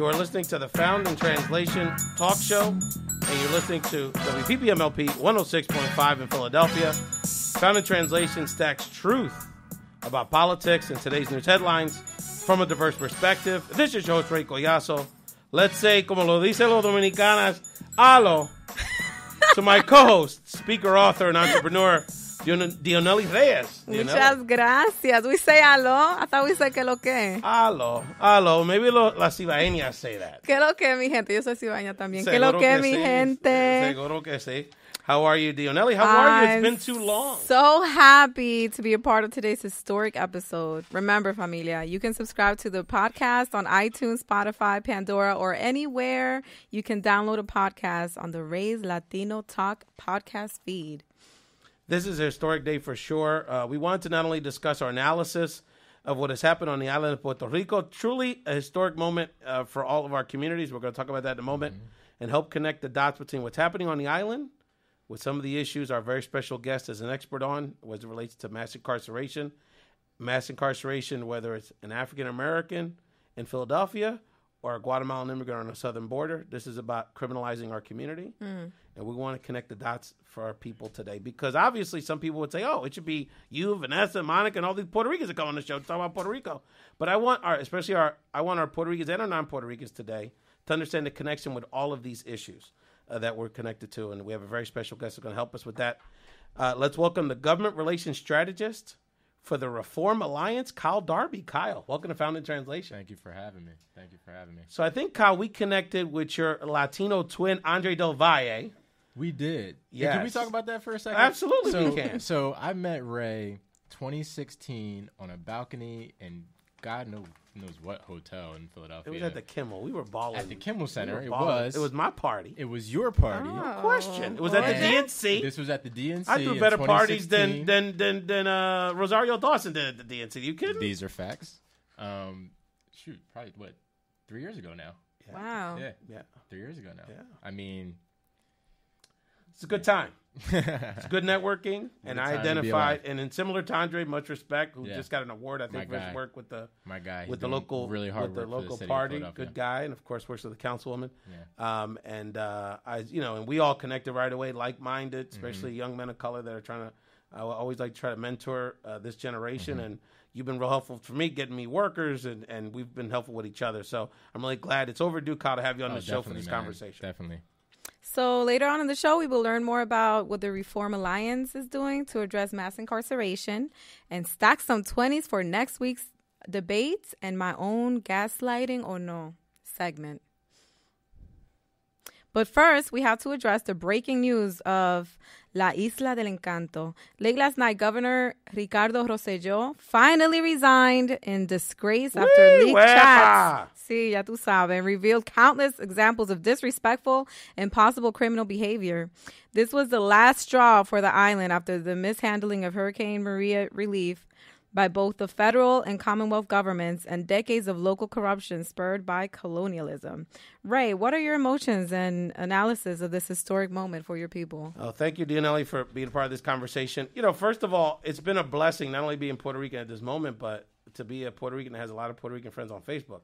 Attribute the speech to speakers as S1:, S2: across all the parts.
S1: You are listening to the Found in Translation talk show, and you're listening to WPPMLP 106.5 in Philadelphia. Found in Translation stacks truth about politics and today's news headlines from a diverse perspective. This is your host, Ray Collazo. Let's say, como lo dicen los dominicanas, alo to my co-host, speaker, author, and entrepreneur, Dionely Reyes. Dionely.
S2: Muchas gracias. We say aló. I thought we said que lo que.
S1: Alo, alo. Maybe lo, las cibaeñas say that.
S2: Que lo que, mi gente. Yo soy cibaña también. Que lo que, mi
S1: sí.
S2: gente.
S1: Seguro que sí. How are you, Dionely? How are you? It's
S2: I'm
S1: been too long.
S2: So happy to be a part of today's historic episode. Remember, familia, you can subscribe to the podcast on iTunes, Spotify, Pandora, or anywhere you can download a podcast on the Ray's Latino Talk podcast feed.
S1: This is a historic day for sure. Uh, we wanted to not only discuss our analysis of what has happened on the island of Puerto Rico, truly a historic moment uh, for all of our communities. We're going to talk about that in a moment and help connect the dots between what's happening on the island with some of the issues our very special guest is an expert on as it relates to mass incarceration. Mass incarceration, whether it's an African American in Philadelphia or a Guatemalan immigrant on the southern border, this is about criminalizing our community. And we want to connect the dots for our people today because obviously some people would say, oh, it should be you, Vanessa, Monica, and all these Puerto Ricans that come on the show to talk about Puerto Rico. But I want our, especially our, I want our Puerto Ricans and our non Puerto Ricans today to understand the connection with all of these issues uh, that we're connected to. And we have a very special guest who's going to help us with that. Uh, let's welcome the government relations strategist for the Reform Alliance, Kyle Darby. Kyle, welcome to Found in Translation.
S3: Thank you for having me. Thank you for having me.
S1: So I think, Kyle, we connected with your Latino twin, Andre Del Valle.
S3: We did. Yeah. Can we talk about that for a second?
S1: Absolutely,
S3: So,
S1: we can.
S3: so I met Ray 2016 on a balcony in God knows, knows what hotel in Philadelphia.
S1: It was at the Kimmel. We were balling.
S3: At the Kimmel Center.
S1: were
S3: It was.
S1: It was my party.
S3: It was your party.
S2: Oh.
S1: Question. It was at the
S3: And
S1: DNC.
S3: This was at the DNC.
S1: I threw
S3: in
S1: better parties than than than than uh, Rosario Dawson did at the DNC. You kidding?
S3: These are facts. Um, shoot, probably what three years ago now.
S2: Wow.
S3: Yeah,
S1: Yeah,
S3: three years ago now.
S1: Yeah.
S3: I mean,
S1: it's a good time. It's good networking, and I identified. And in similar to Andre, much respect, who
S3: Yeah.
S1: just got an award, I think, for his work with the
S3: my guy. he's
S1: with the local
S3: really hard
S1: with the local
S3: of
S1: party. Good guy, and of course works with the councilwoman.
S3: Yeah.
S1: Um, and uh, I, you know, and we all connected right away, like minded,
S3: Mm-hmm.
S1: especially young men of color that are trying to. I always like to try to mentor uh, this generation,
S3: Mm-hmm.
S1: and you've been real helpful for me getting me workers, and, and we've been helpful with each other. So I'm really glad it's overdue, Kyle, to have you on
S3: Oh,
S1: the show for this
S3: man.
S1: conversation.
S3: Definitely.
S2: So later on in the show, we will learn more about what the Reform Alliance is doing to address mass incarceration and stack some 20s for next week's debates and my own gaslighting or no segment. But first, we have to address the breaking news of La Isla del Encanto. Late last night, Governor Ricardo Rosselló finally resigned in disgrace after leaked
S1: huepa.
S2: chats Sí, ya tú sabes. Revealed countless examples of disrespectful and possible criminal behavior. This was the last straw for the island after the mishandling of Hurricane Maria relief by both the federal and Commonwealth governments and decades of local corruption spurred by colonialism. Ray, what are your emotions and analysis of this historic moment for your people?
S1: Oh, thank you, Dionely, for being a part of this conversation. You know, first of all, it's been a blessing not only being Puerto Rican at this moment, but to be a Puerto Rican that has a lot of Puerto Rican friends on Facebook,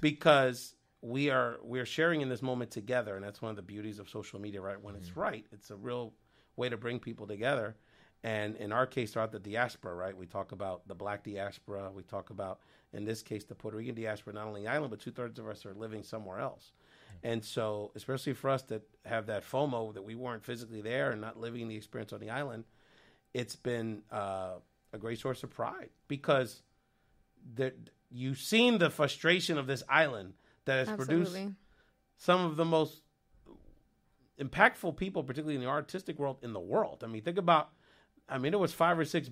S1: because we are we are sharing in this moment together, and that's one of the beauties of social media. Right when it's mm. right, it's a real way to bring people together. And in our case, throughout the diaspora, right, we talk about the Black diaspora. We talk about, in this case, the Puerto Rican diaspora. Not only the island, but two thirds of us are living somewhere else. And so, especially for us that have that FOMO that we weren't physically there and not living the experience on the island, it's been uh, a great source of pride because the, you've seen the frustration of this island that has produced some of the most impactful people, particularly in the artistic world, in the world. I mean, think about, I mean, it was five or six,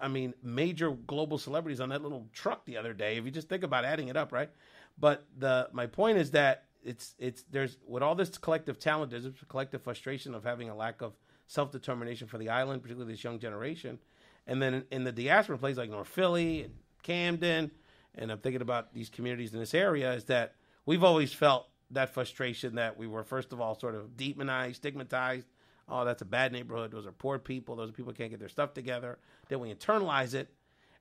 S1: I mean, major global celebrities on that little truck the other day. If you just think about adding it up, right? But the my point is that it's it's there's with all this collective talent, there's a collective frustration of having a lack of self determination for the island, particularly this young generation. And then in, the diaspora places like North Philly and Camden, and I'm thinking about these communities in this area, is that we've always felt that frustration that we were first of all sort of demonized, stigmatized. Oh, that's a bad neighborhood. Those are poor people. Those are people who can't get their stuff together. Then we internalize it,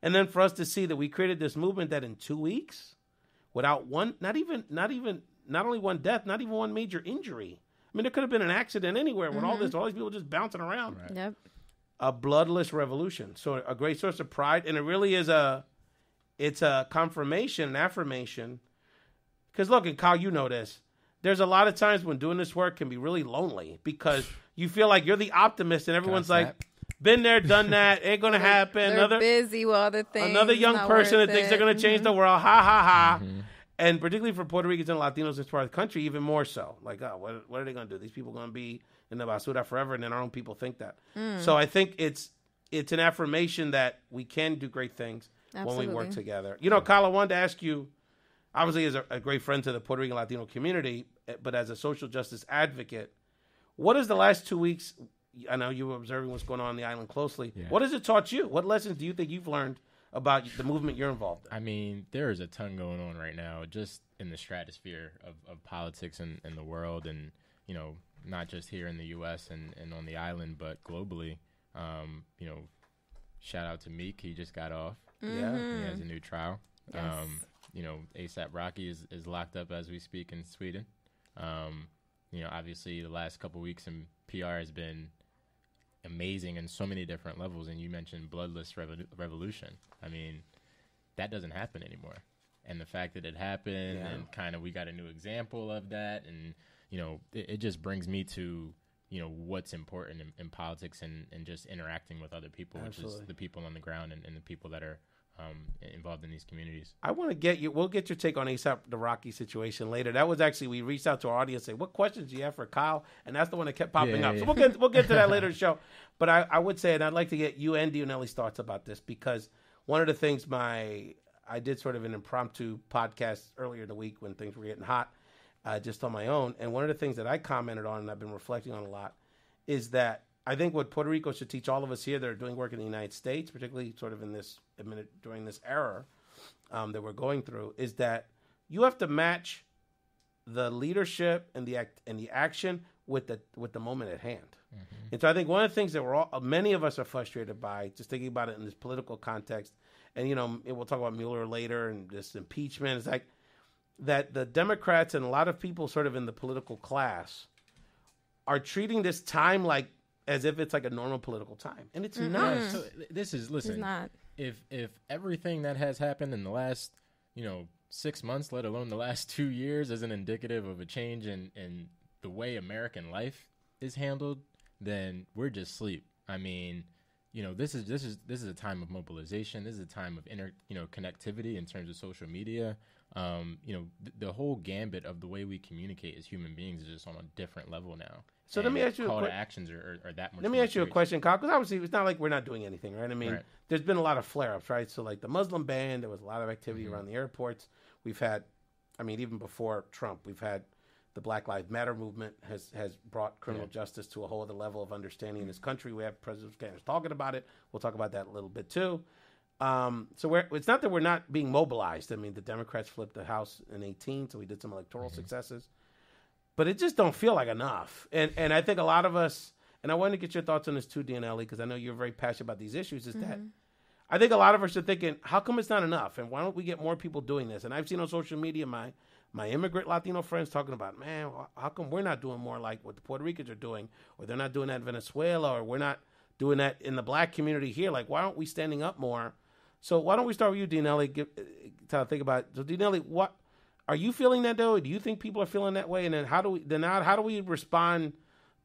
S1: and then for us to see that we created this movement that in two weeks without one, not even, not even, not only one death, not even one major injury. I mean, there could have been an accident anywhere with all this, mm-hmm. all these people just bouncing around.
S3: Right.
S2: Yep.
S1: A bloodless revolution. So a great source of pride, and it really is a, it's a confirmation, an affirmation. Because look, and Kyle, you know this. There's a lot of times when doing this work can be really lonely because you feel like you're the optimist, and everyone's like, "Been there, done that. Ain't gonna happen."
S2: They're
S1: Another
S2: busy with other things.
S1: another young person that
S2: worth
S1: thinks they're going to change the world. Ha ha ha. And particularly for Puerto Ricans and Latinos in this part of the country, even more so. Like, oh, what, what are they going to do? These people going to be in the basura forever, and then our own people think that. So I think it's it's an affirmation that we can do great things when we work together. You know, Kyle, I wanted to ask you, obviously as a, a great friend to the Puerto Rican Latino community, eh, but as a social justice advocate, what is the last two weeks? I know you were observing what's going on on the island closely.
S3: Yeah.
S1: What has it taught you? What lessons do you think you've learned about the movement you're involved in?
S3: I mean, there is a ton going on right now, just in the stratosphere of, of politics and, in the world, and you know, not just here in the U.S. and, and on the island, but globally. Um, you know, shout out to Meek, he just got off.
S1: Yeah.
S3: He has a new trial.
S2: Mm-hmm. Yes.
S3: Um, you know, ASAP Rocky is, is locked up as we speak in Sweden. Um, you know, obviously the last couple weeks in PR has been amazing in so many different levels. And you mentioned bloodless revolu- revolution. I mean, that doesn't happen anymore. And the fact that it happened
S1: Yeah.
S3: and kind of we got a new example of that, and you know, it, it just brings me to you know what's important in, in politics and, and just interacting with other people, which is the people on the ground and, and the people that are um, involved in these communities.
S1: I want to get you. We'll get your take on ASAP the Rocky situation later. That was actually we reached out to our audience, say what questions do you have for Kyle, and that's the one that kept popping
S3: Yeah,
S1: up.
S3: yeah,
S1: So
S3: yeah.
S1: we'll get we'll get to that later in the show. But I, I would say, and I'd like to get you and Dionely's thoughts about this because one of the things my I did sort of an impromptu podcast earlier in the week when things were getting hot, uh, just on my own, and one of the things that I commented on and I've been reflecting on a lot is that I think what Puerto Rico should teach all of us here that are doing work in the United States, particularly sort of in this during this era um, that we're going through, is that you have to match the leadership and the act and the action with the with the moment at hand. And so I think one of the things that we're all many of us are frustrated by, just thinking about it in this political context, and you know we'll talk about Mueller later and this impeachment. It's like that the Democrats and a lot of people sort of in the political class are treating this time like as if it's like a normal political time, and it's not.
S3: So th- this is
S2: It's
S3: listen.
S2: not.
S3: if if everything that has happened in the last you know six months let alone the last two years isn't indicative of a change in in the way american life is handled then we're just sleep i mean you know this is this is this is a time of mobilization this is a time of inter you know connectivity in terms of social media um you know th- the whole gambit of the way we communicate as human beings is just on a different level now
S1: So let me ask you a
S3: call
S1: quick-
S3: to actions that much
S1: Let me ask you a question, Kyle, because obviously it's not like we're not doing anything, right? I mean,
S3: Right.
S1: there's been a lot of flare ups, right? So, like the Muslim ban, there was a lot of activity
S3: Mm-hmm.
S1: around the airports. We've had, I mean, even before Trump, we've had the Black Lives Matter movement has, has brought criminal justice to a whole other level of understanding in this country. We have President presidents talking about it. We'll talk about that a little bit too. Um, so we're, it's not that we're not being mobilized. I mean, the Democrats flipped the House in 18, so we did some electoral successes but it just don't feel like enough. And and I think a lot of us, and I want to get your thoughts on this too, Danielle, because I know you're very passionate about these issues. Is that mm-hmm. I think a lot of us are thinking, how come it's not enough? And why don't we get more people doing this? And I've seen on social media my my immigrant Latino friends talking about, man, how come we're not doing more like what the Puerto Ricans are doing, or they're not doing that in Venezuela, or we're not doing that in the black community here? Like, why aren't we standing up more? So why don't we start with you, Dionely? Give, uh, to think about so Dionely, what are you feeling that though? Do you think people are feeling that way? And then how do we then how, how do we respond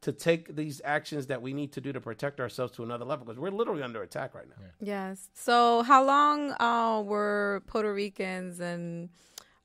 S1: to take these actions that we need to do to protect ourselves to another level? Because we're literally under attack right now.
S2: Yes. So, how long uh, were Puerto Ricans and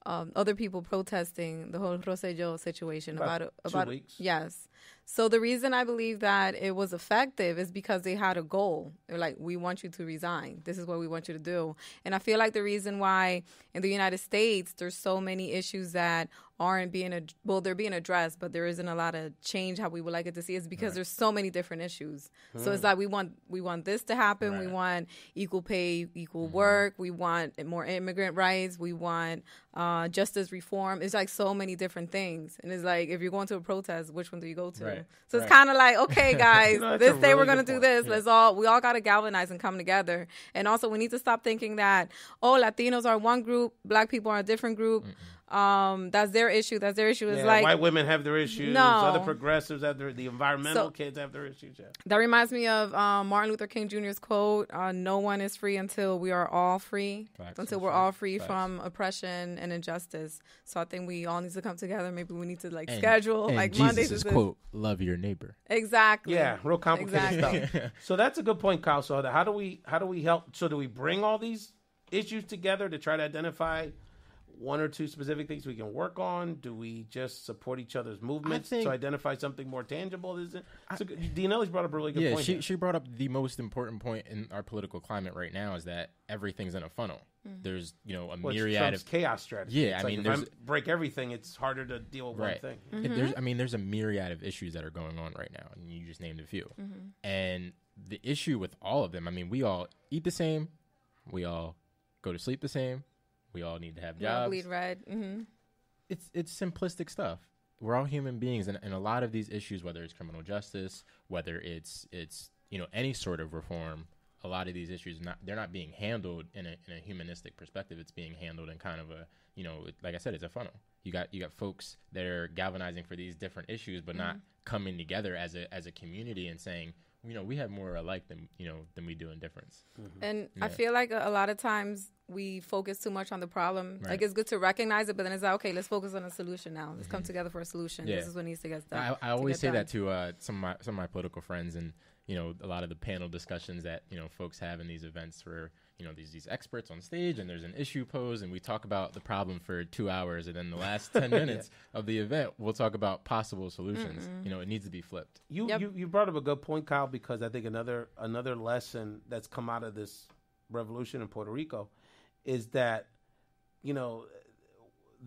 S2: um, other people protesting the whole Rosselló situation
S1: About
S2: about
S1: two
S2: about
S1: weeks.
S2: Yes. So the reason I believe that it was effective is because they had a goal. They're like, we want you to resign. This is what we want you to do. And I feel like the reason why in the United States there's so many issues that aren't being ad- well they're being addressed but there isn't a lot of change how we would like it to see is because there's so many different issues. So it's like we want we want this to happen. We want equal pay equal work. We want more immigrant rights. We want uh, justice reform. It's like so many different things. And it's like if you're going to a protest which one do you go to?
S3: Right.
S2: so it's kind of like okay guys
S1: that's
S2: this day we're gonna do
S1: point.
S2: this. Let's all we all got to galvanize and come together. And also we need to stop thinking that oh latinos are one group black people are a different group um that's their issue that's their issue it's
S1: Yeah,
S2: like
S1: white women have their issues.
S2: No.
S1: Other progressives have their the environmental
S2: So-
S1: kids have their issues. Yeah.
S2: that reminds me of um, martin luther king jr's quote uh, no one is free until we are all free
S3: Facts.
S2: until we're
S3: right.
S2: all free
S3: Facts.
S2: from oppression and injustice so i think we all need to come together maybe we need to like
S3: And-
S2: schedule
S3: and
S2: like
S3: Jesus
S2: mondays
S3: is
S2: is this-
S3: quote, love your neighbor.
S2: exactly
S1: Yeah, real complicated
S2: Exactly.
S1: stuff. So that's a good point, Kyle. So how do we how do we help? So do we bring all these issues together to try to identify one or two specific things we can work on? Do we just support each other's movements
S3: think-
S1: to identify something more tangible? Is it? Good, Dionely's brought up a really good
S3: yeah,
S1: point.
S3: she
S1: here.
S3: she brought up the most important point in our political climate right now is that everything's in a funnel. There's you know a
S1: Well,
S3: myriad of
S1: chaos strategy.
S3: Yeah,
S1: It's
S3: I
S1: like
S3: mean,
S1: if
S3: there's-
S1: I break everything, it's harder to deal with
S3: right.
S1: one thing.
S2: Mm-hmm.
S3: There's I mean there's a myriad of issues that are going on right now, and you just named a few.
S2: Mm-hmm.
S3: And the issue with all of them, I mean, we all eat the same, we all go to sleep the same, we all need to have jobs.
S2: bleed red hmm
S3: it's it's simplistic stuff. We're all human beings, and, and a lot of these issues, whether it's criminal justice, whether it's it's you know any sort of reform, a lot of these issues not they're not being handled in a in a humanistic perspective. It's being handled in kind of a you know like I said, it's a funnel. You got you got folks that are galvanizing for these different issues, but not coming together as a as a community and saying you know we have more alike than you know than we do in difference.
S2: And I feel like a, a lot of times we focus too much on the problem. Like it's good to recognize it, but then it's like, okay, let's focus on a solution now. Let's come together for a solution.
S3: Yeah.
S2: This is what needs to get done.
S3: I, I always say
S2: done.
S3: that to uh, some of my some of my political friends, and you know, a lot of the panel discussions that you know folks have in these events, where you know these these experts on stage, and there's an issue posed, and we talk about the problem for two hours, and then the last ten minutes of the event, we'll talk about possible solutions. You know, it needs to be flipped.
S1: You,
S2: Yep.
S1: you you brought up a good point, Kyle, because I think another another lesson that's come out of this revolution in Puerto Rico is that you know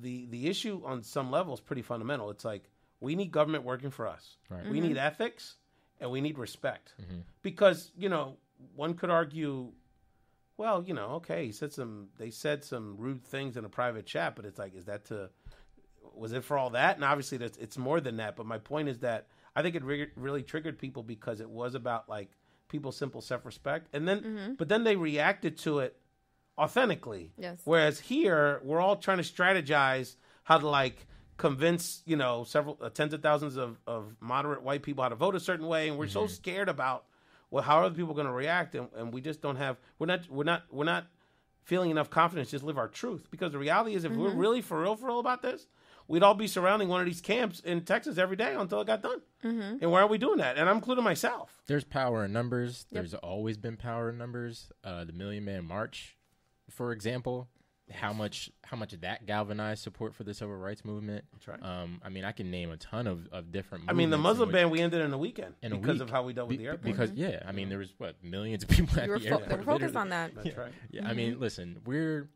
S1: the the issue on some level is pretty fundamental. It's like we need government working for us.
S3: Right.
S1: We mm-hmm. need ethics and we need respect mm-hmm. because you know one could argue. Well, you know, okay, he said some. They said some rude things in a private chat, but it's like, is that to was it for all that? And obviously, that's, it's more than that. But my point is that I think it re- really triggered people because it was about like people's simple self respect, and then but then they reacted to it authentically.
S2: Yes.
S1: Whereas here, we're all trying to strategize how to like convince you know several uh, tens of thousands of, of moderate white people how to vote a certain way, and we're so scared about well how are other people going to react, and, and we just don't have we're not we're not we're not feeling enough confidence to just live our truth. Because the reality is if we're really for real for real about this we'd all be surrounding one of these camps in texas every day until it got done. And why are we doing that? And i'm including myself.
S3: There's power in numbers. There's always been power in numbers. Uh, the Million Man March, for example, how much how much of that galvanized support for the civil rights movement.
S1: That's right.
S3: Um, I mean, I can name a ton of, of different.
S1: i mean the muslim ban we ended in a weekend
S3: in a
S1: because
S3: week.
S1: of how we dealt with the airport
S3: Because yeah, I mean there was what millions of people at
S2: You were
S3: the
S2: fo-
S3: airport.
S2: they were focused on that.
S1: that's right
S3: Yeah, I mean, listen, we're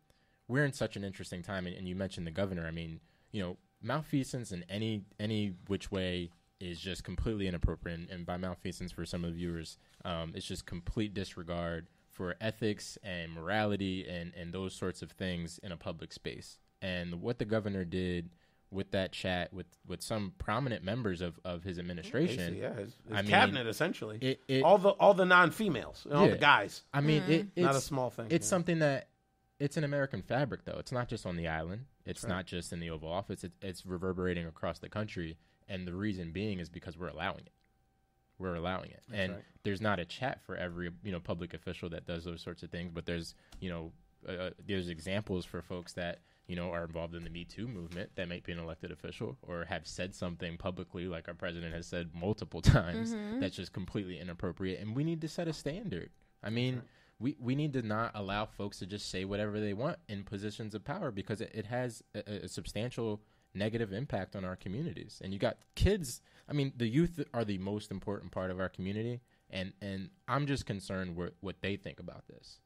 S3: we're in such an interesting time, and, and you mentioned the governor. I mean, you know, malfeasance in any any which way is just completely inappropriate. And, and by malfeasance, for some of the viewers, um, it's just complete disregard for ethics and morality and and those sorts of things in a public space. And what the governor did with that chat with with some prominent members of of his administration,
S1: Basically, yeah his, his
S3: I mean,
S1: cabinet essentially
S3: it, it
S1: all the all the non-females and all the guys
S3: I mean, it, it's
S1: not a small thing
S3: It's
S1: yeah.
S3: something that it's an American fabric, though. It's not just on the island. It's
S1: right.
S3: not just in the Oval Office. It, it's reverberating across the country, and the reason being is because we're allowing it. We're allowing it, and
S1: right.
S3: there's not a chat for every you know public official that does those sorts of things. But there's you know uh, there's examples for folks that you know are involved in the Me Too movement that might be an elected official or have said something publicly, like our president has said multiple times, that's just completely inappropriate. And we need to set a standard. I mean, we, we need to not allow folks to just say whatever they want in positions of power because it, it has a, a substantial negative impact on our communities. And you got kids. I mean, the youth are the most important part of our community, and and I'm just concerned with what they think about this,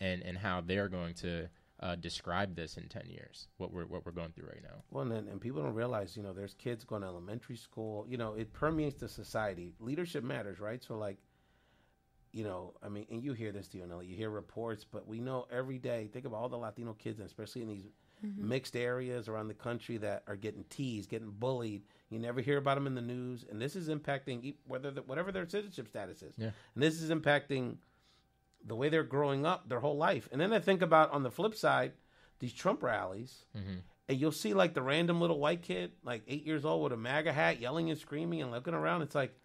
S3: and and how they're going to uh, describe this in ten years. What we're what we're going through right now.
S1: Well, and, and people don't realize, you know, there's kids going to elementary school. You know, it permeates the society. Leadership matters, right? So, like, you know, I mean, and you hear this, Dionely, you hear reports, but we know every day. Think about all the Latino kids, and especially in these Mm-hmm. mixed areas around the country that are getting teased, getting bullied. You never hear about them in the news, and this is impacting e- whether the, whatever their citizenship status is.
S3: Yeah.
S1: And this is impacting the way they're growing up their whole life. And then I think about on the flip side, these Trump rallies, mm-hmm. and you'll see like the random little white kid, like eight years old with a MAGA hat, yelling and screaming and looking around. It's like,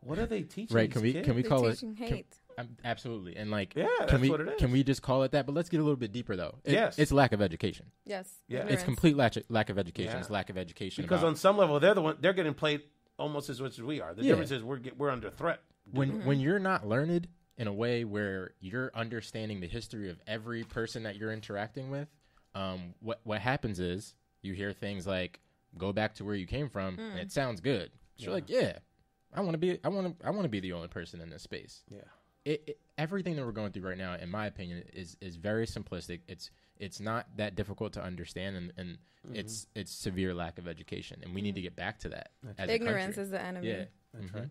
S1: what are they teaching?
S3: Right?
S1: these
S3: Can we
S1: kids?
S3: can we
S2: They're
S3: call it?
S2: teaching
S3: can-
S2: hate.
S3: Um, absolutely. And like,
S1: Yeah,
S3: can
S1: that's
S3: we
S1: what it is.
S3: can we just call it that? But let's get a little bit deeper though. It-
S1: Yes.
S3: it's lack of education.
S2: Yes.
S1: Yeah.
S3: It's complete lack, lack of education.
S1: Yeah.
S3: It's lack of education.
S1: because
S3: about-
S1: on some level they're the one they're getting played almost as much as we are. The
S3: Yeah.
S1: difference is we're we're under threat.
S3: when when you're not learned in a way where you're understanding the history of every person that you're interacting with, um, what what happens is you hear things like "go back to where you came from," and it sounds good. So You're like, yeah, I want to be, I want to, I want to be the only person in this space.
S1: Yeah.
S3: It, it, everything that we're going through right now, in my opinion, is is very simplistic. It's it's not that difficult to understand, and, and it's it's severe lack of education, and we need to get back to that. as
S2: Ignorance
S3: country.
S2: is the enemy.
S3: yeah.
S1: That's
S3: Mhm.
S1: right.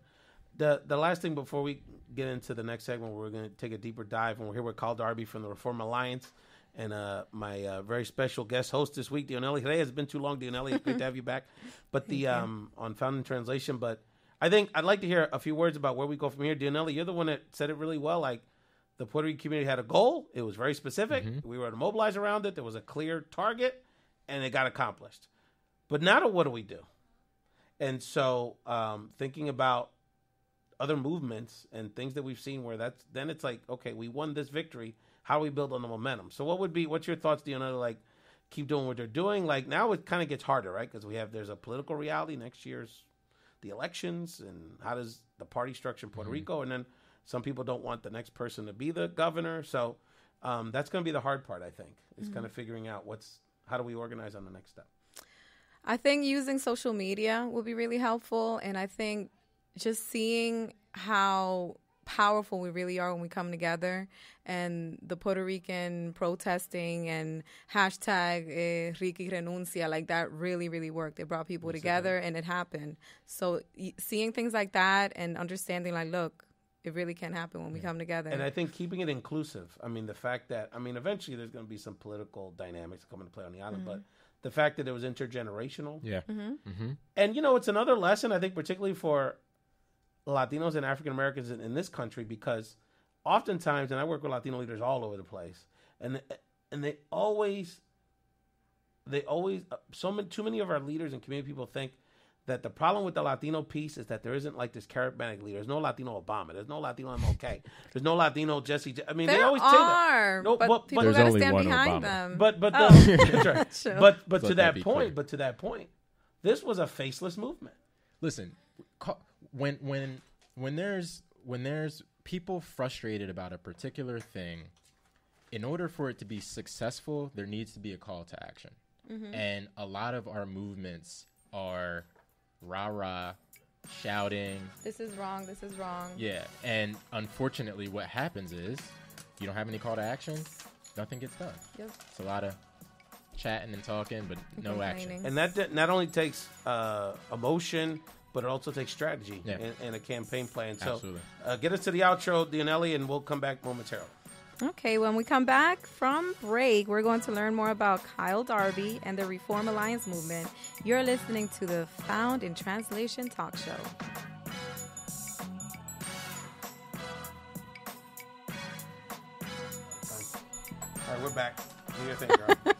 S1: The the last thing before we get into the next segment, we're going to take a deeper dive, and we're here with Kyle Darby from the Reform Alliance, and uh, my uh, very special guest host this week, Dionely. Today has been too long, Dionely. It's great to have you back. But the um, on Found in Translation, but I think I'd like to hear a few words about where we go from here. Dionely, you're the one that said it really well. Like the Puerto Rican community had a goal; it was very specific. We were to mobilize around it. There was a clear target, and it got accomplished. But now, what do we do? And so, um, thinking about other movements and things that we've seen where that's then it's like, okay, we won this victory. How do we build on the momentum? So, what would be what's your thoughts, to, Like, keep doing what they're doing. Like now, it kind of gets harder, right? Because we have there's a political reality. Next year's the elections, and how does the party structure in Puerto Rico? And then some people don't want the next person to be the governor. So, um, that's going to be the hard part. I think is kind of figuring out what's how do we organize on the next step.
S2: I think using social media will be really helpful. And I think just seeing how powerful we really are when we come together and the Puerto Rican protesting and hashtag eh, Ricky renuncia, like that really, really worked. It brought people together and it happened. So y- seeing things like that and understanding, like, look, it really can happen when we come together.
S1: And I think keeping it inclusive. I mean, the fact that I mean, eventually there's going to be some political dynamics that come into play on the island, but mm-hmm. the fact that it was intergenerational,
S3: Yeah. Mm-hmm. Mm-hmm.
S1: and you know, it's another lesson I think, particularly for Latinos and African Americans in, in this country, because oftentimes, and I work with Latino leaders all over the place, and and they always, they always, so many, too many of our leaders and community people think that the problem with the Latino piece is that there isn't like this charismatic leader. There's no Latino Obama. There's no Latino MLK. There's no Latino Jesse. J- I mean,
S2: there
S1: they always say that.
S2: are,
S1: No,
S2: but,
S1: but-
S2: people
S3: There's
S2: got to
S3: only
S2: stand
S3: one
S2: behind
S3: Obama.
S2: them.
S1: But but
S2: Oh.
S1: the, that's right.
S2: Sure.
S1: but but
S3: Let
S1: to
S3: that
S1: that point,
S3: clear.
S1: but to that point, this was a faceless movement.
S3: listen ca- when when when there's when there's people frustrated about a particular thing in order for it to be successful there needs to be a call to action and a lot of our movements are rah rah shouting
S2: this is wrong. This is wrong.
S3: yeah and unfortunately what happens is you don't have any call to action nothing gets done
S2: Yep.
S3: it's a lot of chatting and talking but no action
S1: And that that not only takes uh, emotion, but it also takes strategy
S3: Yeah.
S1: and, and a campaign plan. So uh, get us to the outro, Dionely, and we'll come back momentarily.
S2: Okay, when we come back from break, we're going to learn more about Kyle Darby and the Reform Alliance movement. You're listening to the Found in Translation talk show.
S1: All right, we're back. Do your thing, girl.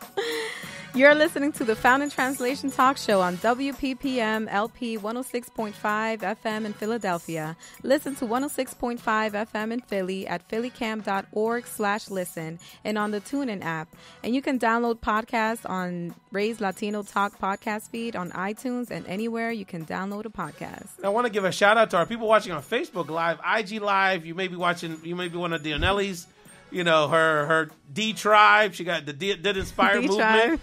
S2: You're listening to the Found in Translation talk show on WPPM LP 106.5 FM in Philadelphia. Listen to 106.5 FM in Philly at phillycam.org slash listen and on the TuneIn app. And you can download podcasts on Ray's Latino Talk podcast feed on iTunes and anywhere you can download a podcast.
S1: I want to give a shout out to our people watching on Facebook Live, IG Live. You may be watching. You may be one of Dionely's. You know her her D tribe. She got the D, did inspire
S2: D
S1: movement.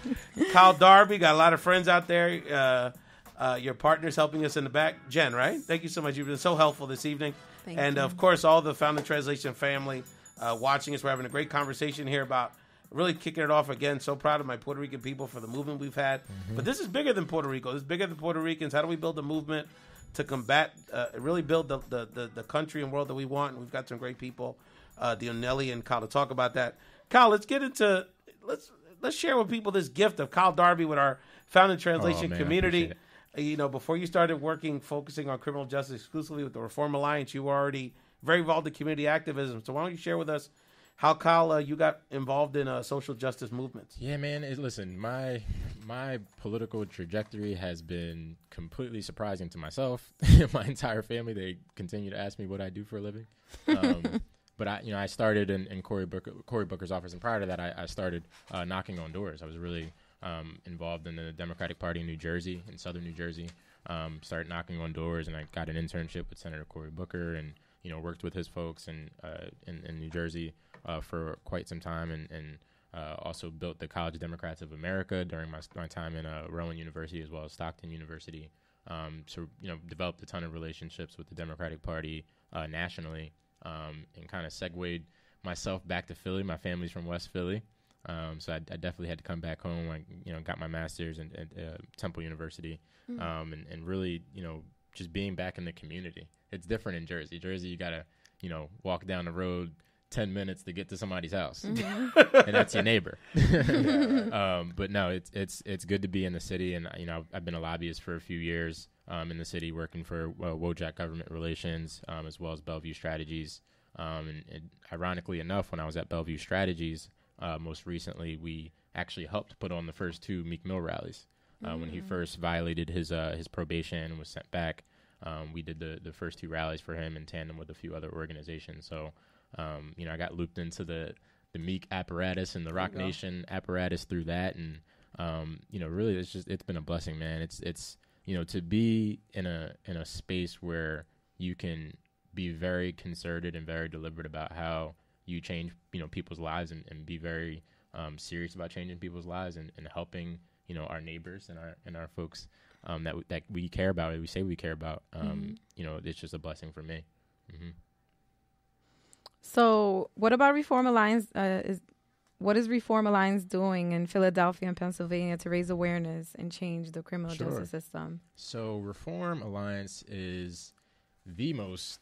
S1: Kyle Darby got a lot of friends out there. Uh, uh, your partner's helping us in the back, Jen. Right? Thank you so much. You've been so helpful this evening.
S2: Thank
S1: and
S2: you.
S1: of course, all the Found in Translation family uh, watching us. We're having a great conversation here about really kicking it off again. So proud of my Puerto Rican people for the movement we've had.
S3: Mm-hmm.
S1: But this is bigger than Puerto Rico. This is bigger than Puerto Ricans. How do we build a movement to combat, uh, really build the, the, the, the country and world that we want? And we've got some great people, uh, Dionely and Kyle, to talk about that. Kyle, let's get into let's let's share with people this gift of Kyle Darby with our found in translation
S3: Oh, man,
S1: community. You know, before you started working, focusing on criminal justice exclusively with the Reform Alliance, you were already very involved in community activism. So why don't you share with us how, Kyle, uh, you got involved in uh, social justice movements?
S3: Yeah, man. It, listen, my my political trajectory has been completely surprising to myself, and my entire family. They continue to ask me what I do for a living. Um, but I, you know, I started in, in Cory Booker, Cory Booker's office, and prior to that, I, I started uh, knocking on doors. I was really um, involved in the Democratic Party in New Jersey, in Southern New Jersey. Um, started knocking on doors, and I got an internship with Senator Cory Booker, and you know, worked with his folks in uh, in, in New Jersey uh, for quite some time, and, and uh, also built the College Democrats of America during my, my time in uh, Rowan University as well as Stockton University. Um, so you know, developed a ton of relationships with the Democratic Party uh, nationally, um, and kind of segued myself back to Philly. My family's from West Philly, um, so I, I definitely had to come back home. I you know got my master's in, at uh, Temple University, um, and, and really you know just being back in the community. It's different in Jersey. Jersey, you gotta you know walk down the road. 10 minutes to get to somebody's house and that's your neighbor um, but no it's it's it's good to be in the city and you know i've been a lobbyist for a few years um, in the city working for uh, Wojdak government relations um, as well as bellevue strategies. Um, and, and ironically enough when i was at bellevue strategies uh, most recently we actually helped put on the first two meek mill rallies. Uh, when he first violated his uh, his probation and was sent back um, we did the, the first two rallies for him in tandem with a few other organizations. So um, you know, I got looped into the the Meek apparatus and the
S1: Roc.
S3: Nation apparatus through that, and um, you know, really, it's just it's been a blessing, man. It's it's you know to be in a in a space where you can be very concerted and very deliberate about how you change you know people's lives and, and be very um, serious about changing people's lives and, and helping you know our neighbors and our and our folks um, that w- that we care about that we say we care about. Um, you know it's just a blessing for me. Hmm
S2: So, what about Reform Alliance? Uh, is what is Reform Alliance doing in Philadelphia and Pennsylvania to raise awareness and change the criminal
S3: Sure.
S2: justice system?
S3: So Reform Alliance is the most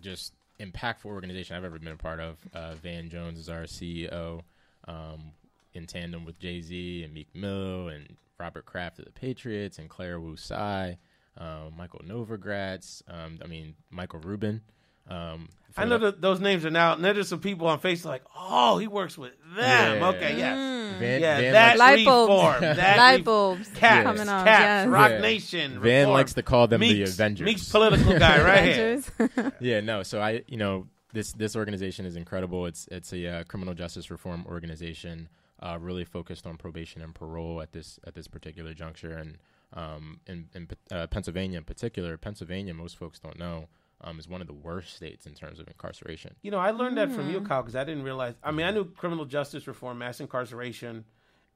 S3: just impactful organization I've ever been a part of. Uh, Van Jones is our CEO, um, in tandem with Jay Z and Meek Mill and Robert Kraft of the Patriots and Claire Wu Tsai, um, Michael Novogratz. Um, I mean Michael Rubin. Um,
S1: I know that those names are now. And there's some people on Facebook like, oh, he works with them.
S3: Yeah.
S1: Okay, yes.
S3: Van,
S1: Yeah,
S3: Van
S1: that
S3: likes,
S2: Light bulbs.
S1: reform. That
S2: Light
S1: re-
S2: bulbs
S1: Cats,
S2: coming on.
S1: Cats,
S2: yes.
S1: Roc
S3: Yeah.
S1: Nation.
S3: Van
S1: Reform.
S3: likes to call them the
S1: Meeks,
S3: Avengers.
S1: Meeks political guy right here.
S2: Avengers.
S3: yeah, no. So I, you know, this this organization is incredible. It's it's a uh, criminal justice reform organization, uh, really focused on probation and parole at this at this particular juncture, and um, in in uh, Pennsylvania in particular, Pennsylvania, most folks don't know, um, is one of the worst states in terms of incarceration.
S1: You know, I learned that from you, Kyle, because I didn't realize. I mean, I knew criminal justice reform, mass incarceration,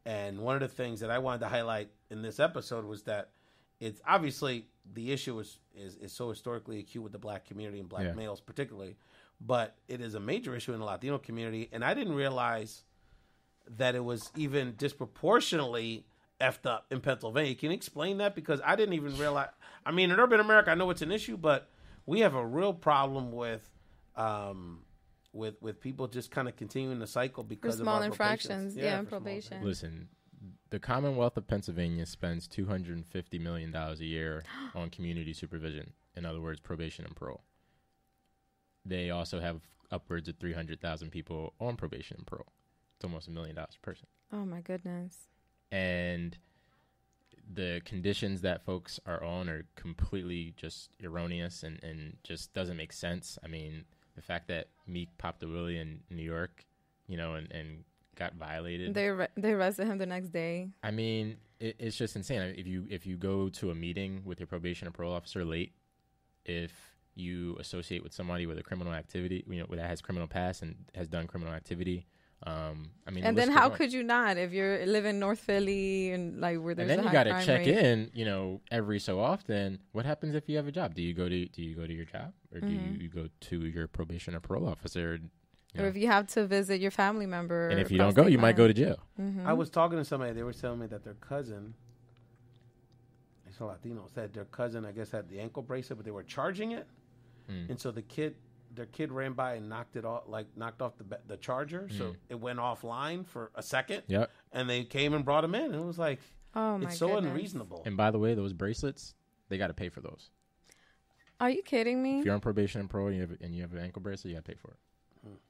S1: and one of the things that I wanted to highlight in this episode was that it's obviously the issue is is, is so historically acute with the black community and black
S3: Yeah.
S1: males particularly, but it is a major issue in the Latino community, and I didn't realize that it was even disproportionately effed up in Pennsylvania. Can you explain that? Because I didn't even realize. I mean, in urban America, I know it's an issue, but we have a real problem with, um, with with people just kind of continuing the cycle
S2: For
S1: because
S2: small
S1: of our
S2: infractions,
S1: probations.
S2: yeah,
S1: for
S2: probation.
S3: Listen, the Commonwealth of Pennsylvania spends two hundred and fifty million dollars a year on community supervision. In other words, probation and parole. They also have upwards of three hundred thousand people on probation and parole. It's almost a million dollars per person.
S2: Oh my goodness.
S3: and the conditions that folks are on are completely just erroneous and, and just doesn't make sense. I mean, the fact that Meek popped a willie in New York, you know, and, and got violated.
S2: They arre- they arrested him the next day.
S3: I mean, it, it's just insane. If you if you go to a meeting with your probation or parole officer late, if you associate with somebody with a criminal activity, you know, that has criminal past and has done criminal activity, um, I mean,
S2: and then how
S3: on.
S2: could you not if you're living North Philly and like where there's
S3: and then
S2: a
S3: you got to check
S2: rate?
S3: in, you know, every so often. What happens if you have a job? Do you go to do you go to your job or do
S2: Mhm.
S3: you, you go to your probation or parole officer? Yeah.
S2: Or if you have to visit your family member.
S3: And if you don't go, you might go to jail.
S2: Mhm.
S1: I was talking to somebody. They were telling me that their cousin, it's a Latino, said their cousin, I guess, had the ankle bracelet, but they were charging it,
S3: Mm.
S1: and so the kid, their kid ran by and knocked it off, like knocked off the the charger, so
S3: Mm.
S1: it went offline for a second,
S3: Yep.
S1: and they came and brought him in, and it was like
S2: Oh my
S1: it's so
S2: goodness.
S1: unreasonable.
S3: And by the way, those bracelets, they got to pay for those.
S2: Are you kidding me?
S3: If you're on probation and pro, and you have, and you have an ankle bracelet, you got to pay for it.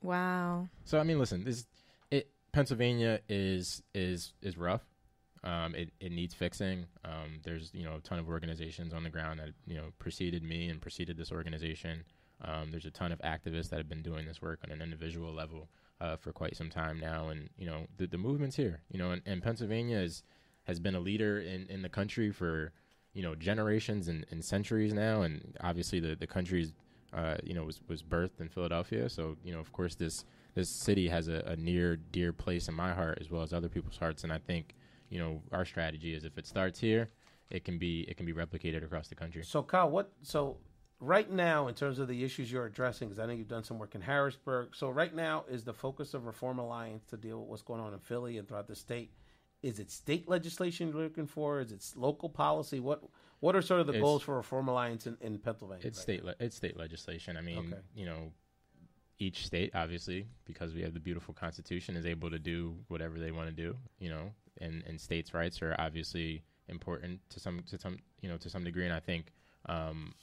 S2: Wow.
S3: So I mean, listen, this it Pennsylvania is is is rough. Um, it it needs fixing. Um, there's you know a ton of organizations on the ground that you know preceded me and preceded this organization. Um, there's a ton of activists that have been doing this work on an individual level uh, for quite some time now, and you know the the movement's here. You know, and, and Pennsylvania is has been a leader in in the country for you know generations and, and centuries now, and obviously the the country's uh, you know was was birthed in Philadelphia. So you know, of course, this this city has a, a near dear place in my heart as well as other people's hearts, and I think you know our strategy is if it starts here, it can be it can be replicated across the country.
S1: So, Kyle, what? So, right now, in terms of the issues you're addressing, because I know you've done some work in Harrisburg. So, right now, is the focus of Reform Alliance to deal with what's going on in Philly and throughout the state? Is it state legislation you're looking for? Is it local policy? What What are sort of the
S3: It's-
S1: goals for Reform Alliance in, in Pennsylvania?
S3: It's
S1: right
S3: state le- it's state legislation. I mean,
S1: Okay.
S3: you know, each state obviously because we have the beautiful constitution is able to do whatever they want to do. You know, and and states' rights are obviously important to some to some you know to some degree, and I think. Um,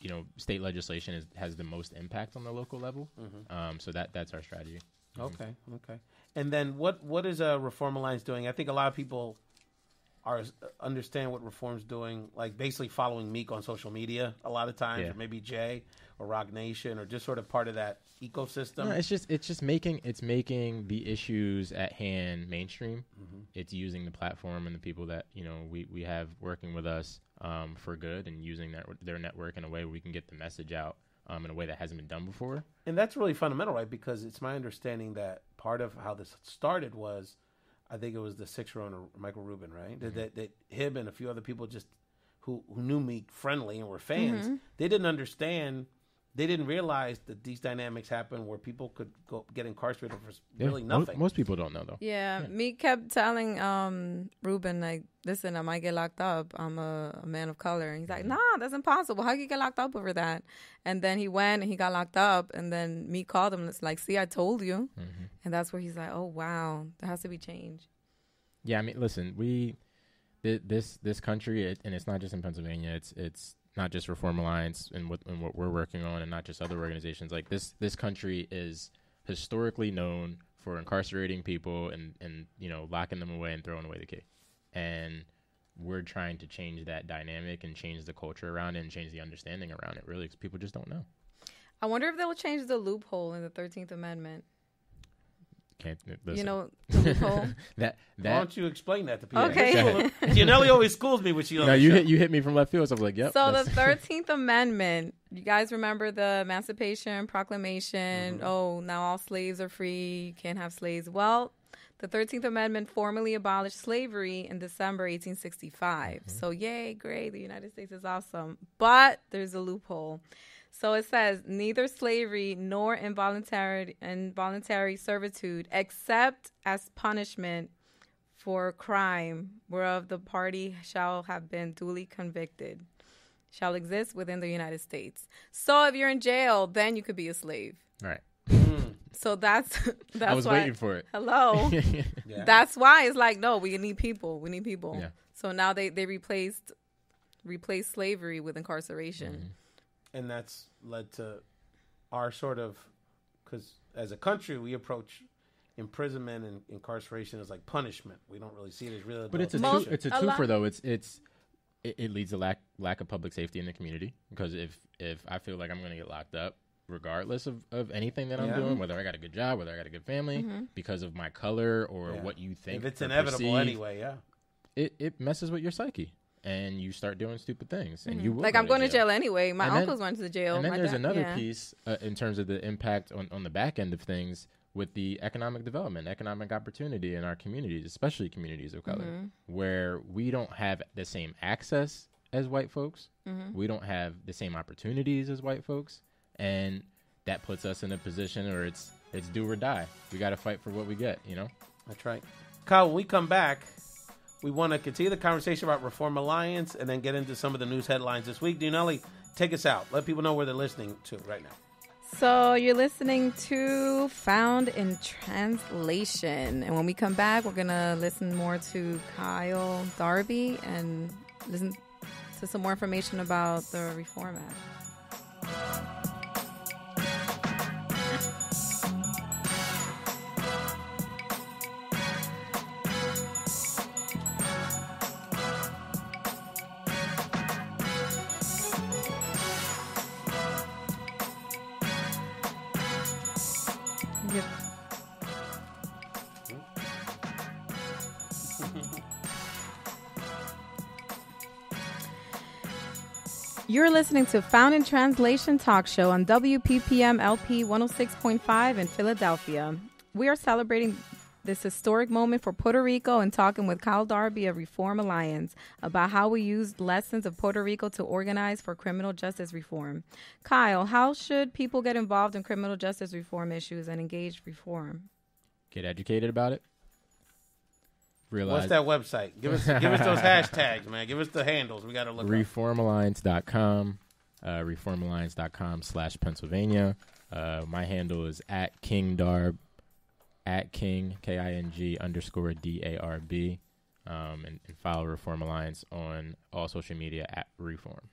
S3: you know, state legislation is, has the most impact on the local level.
S1: Mm-hmm.
S3: Um, so that that's our strategy.
S1: Okay, okay. And then what what is a Reform Alliance doing? I think a lot of people are understand what Reform's doing, like basically following Meek on social media a lot of times,
S3: Yeah.
S1: or maybe Jay or Roc Nation, or just sort of part of that ecosystem.
S3: No, it's just it's just making it's making the issues at hand mainstream.
S1: Mhm.
S3: It's using the platform and the people that you know we, we have working with us um, for good and using their their network in a way where we can get the message out um, in a way that hasn't been done before.
S1: And that's really fundamental, right? Because it's my understanding that part of how this started was, I think it was the Sixers owner Michael Rubin, right? That, mm-hmm. that that him and a few other people just who who knew me friendly and were fans, mm-hmm. they didn't understand. They didn't realize that these dynamics happen where people could go get incarcerated for
S3: Yeah,
S1: really nothing.
S3: Most, people don't know though.
S2: Yeah,
S3: Yeah.
S2: Meek kept telling um Rubin like, listen, I might get locked up. I'm a, a man of color, and he's like, Nah, that's impossible. How can you get locked up over that? And then he went and he got locked up, and then Meek called him. And it's like, see, I told you,
S3: hmm
S2: and that's where he's like, oh wow, there has to be change.
S3: Yeah, I mean, listen, we thi- this this country, it, and it's not just in Pennsylvania. It's it's not just Reform Alliance and what and what we're working on, and not just other organizations. Like this this country is historically known for incarcerating people and and you know locking them away and throwing away the key, and we're trying to change that dynamic and change the culture around it and change the understanding around it. Really, because people just don't know.
S2: I wonder if they'll change the loophole in the Thirteenth Amendment.
S3: Can't
S2: You know, the loophole.
S3: that
S1: Why don't you explain that to people?
S2: Okay.
S1: Gianelli always schools me when she on
S3: No, you hit you hit me from left field. So I was like, yep.
S2: So the Thirteenth Amendment, you guys remember the Emancipation Proclamation?
S1: Mm-hmm.
S2: Oh, now all slaves are free. You can't have slaves. Well, the Thirteenth Amendment formally abolished slavery in December 1865.
S3: Mm-hmm.
S2: So yay, great! The United States is awesome, but there's a loophole. So it says neither slavery nor involuntary involuntary servitude, except as punishment for crime whereof the party shall have been duly convicted shall exist within the United States. So if you're in jail, then you could be a slave.
S3: right.
S1: Mm,
S2: So that's that's
S3: I was
S2: why.
S3: waiting for it.
S2: Hello.
S1: yeah.
S2: That's why it's like no, we need people. We need people.
S3: Yeah.
S2: So now they they replaced replaced slavery with incarceration.
S3: Mm-hmm.
S1: And that's led to our sort of because as a country we approach imprisonment and incarceration as like punishment. We don't really see it as really.
S3: But it's a two, it's a
S2: a lot-
S3: twofer though. It's it's it, it leads to lack lack of public safety in the community because if if I feel like I'm going to get locked up regardless of, of anything that I'm
S1: Yeah.
S3: doing, whether I got a good job, whether I got a good family, mm-hmm. because of my color or
S1: Yeah.
S3: what you think,
S1: if it's inevitable
S3: perceive,
S1: anyway. Yeah.
S3: it it messes with your psyche and you start doing stupid things and you
S2: Like I'm going to jail anyway. My
S3: And then-
S2: uncles went to the jail.
S3: and then
S2: My
S3: there's
S2: dad-
S3: another
S2: yeah.
S3: piece uh, in terms of the impact on, on the back end of things with the economic development, economic opportunity in our communities, especially communities of color,
S2: Mm-hmm.
S3: where we don't have the same access as white folks.
S2: Mm-hmm.
S3: We don't have the same opportunities as white folks. And that puts us in a position where it's it's do or die. We got to fight for what we get. You know.
S1: That's right. Kyle, when we come back, we want to continue the conversation about Reform Alliance and then get into some of the news headlines this week. Dionely, take us out. Let people know where they're listening to right now.
S2: So you're listening to Found in Translation. And when we come back, we're going to listen more to Kyle Darby and listen to some more information about the Reform Act. You're listening to Found in Translation Talk Show on WPPM LP 106.5 in Philadelphia. We are celebrating this historic moment for Puerto Rico and talking with Kyle Darby of Reform Alliance about how we used lessons of Puerto Rico to organize for criminal justice reform. Kyle, how should people get involved in criminal justice reform issues and engage reform?
S3: Get educated about it. Realize
S1: What's that website? Give us give us those hashtags, man. Give us the handles. We got to look.
S3: reformalliance.com, uh, reformalliance.com slash Pennsylvania. Uh, my handle is at King Darb, at King, K I N G underscore D A R B. Um, and, and follow Reform Alliance on all social media at Reform.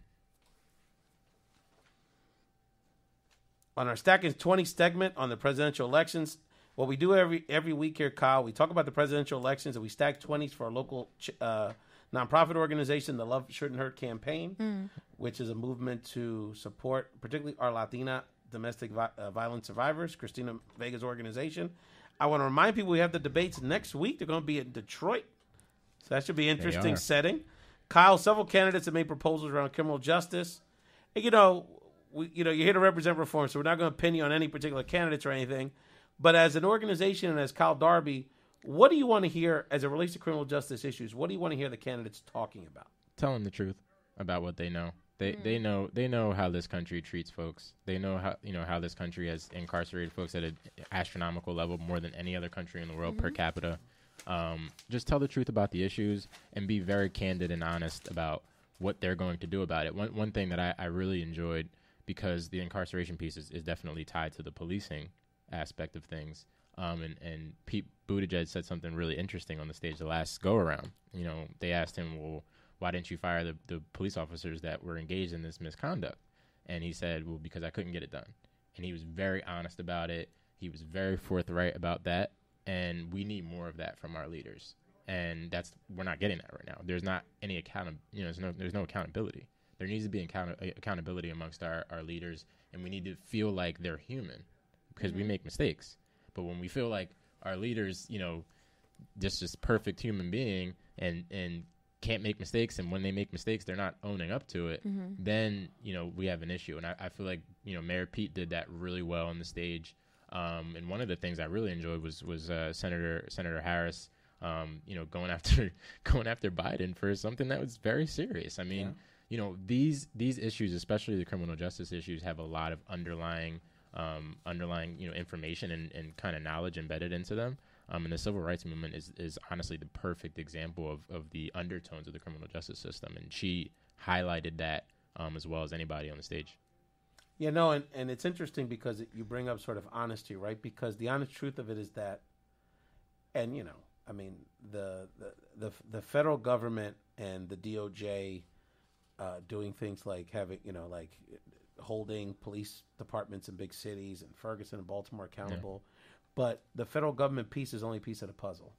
S1: on our Stacking 20 segment on the presidential elections. What we do every every week here, Kyle, we talk about the presidential elections and we stack 20s for our local ch- uh, nonprofit organization, the Love Shouldn't Hurt campaign, which is a movement to support particularly our Latina domestic vi- uh, violence survivors, Christina Vega's organization. I want to remind people we have the debates next week. They're going to be in Detroit. So that should be an interesting setting. Kyle, several candidates have made proposals around criminal justice. And, you know, we, you know, you're here to represent reform, so we're not going to pin you on any particular candidates or anything. But as an organization and as Kyle Darby, what do you want to hear as it relates to criminal justice issues? What do you want to hear the candidates talking about?
S3: Tell them the truth about what they know. They they know they know how this country treats folks. They know how you know how this country has incarcerated folks at an astronomical level more than any other country in the world per capita. Um, just tell the truth about the issues and be very candid and honest about what they're going to do about it. One one thing that I, I really enjoyed because the incarceration piece is, is definitely tied to the policing aspect of things. Um, and, and Pete Buttigieg said something really interesting on the stage the last go around. You know, they asked him, well, why didn't you fire the, the police officers that were engaged in this misconduct? And he said, well, because I couldn't get it done. And he was very honest about it. He was very forthright about that. And we need more of that from our leaders. And that's we're not getting that right now. There's not any account, you know, there's no there's no accountability. There needs to be account- accountability amongst our, our leaders, and we need to feel like they're human because we make mistakes. But when we feel like our leaders, you know, just this perfect human being and and can't make mistakes, and when they make mistakes, they're not owning up to it, then you know we have an issue. And I, I feel like you know Mayor Pete did that really well on the stage. Um, and one of the things I really enjoyed was was uh, Senator Senator Harris, um, you know, going after going after Biden for something that was very serious. I mean, you know, these these issues, especially the criminal justice issues, have a lot of underlying um, underlying you know information and, and kind of knowledge embedded into them. Um, and the civil rights movement is, is honestly the perfect example of, of the undertones of the criminal justice system. And she highlighted that um, as well as anybody on the stage.
S1: Yeah, no, and, and it's interesting because it, you bring up sort of honesty, right? Because the honest truth of it is that, and you know, I mean, the the the, the federal government and the DOJ uh, doing things like having, you know, like holding police departments in big cities and Ferguson and Baltimore accountable. But the federal government piece is only a piece of the puzzle.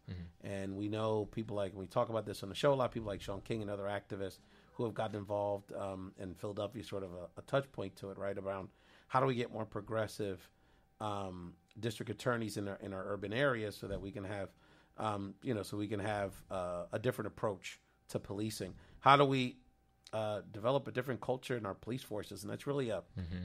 S1: And we know people like, we talk about this on the show, a lot of people like Shaun King and other activists who have gotten involved um, in Philadelphia, sort of a, a touch point to it, right? Around how do we get more progressive um, district attorneys in our, in our urban areas so that we can have, um, you know, so we can have uh, a different approach to policing. How do we uh, develop a different culture in our police forces, and that's really a